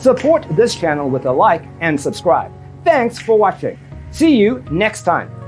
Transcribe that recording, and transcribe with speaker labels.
Speaker 1: Support this channel with a like and subscribe. Thanks for watching. See you next time.